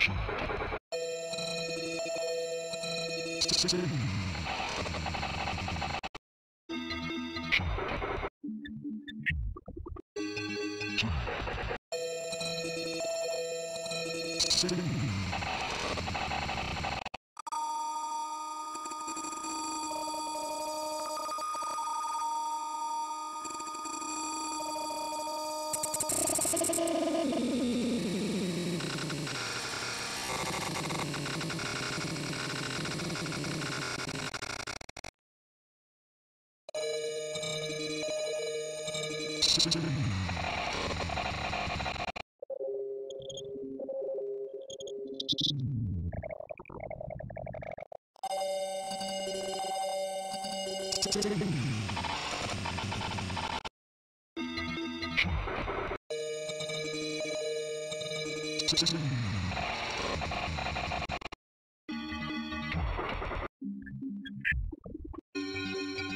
Attention.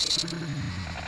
see.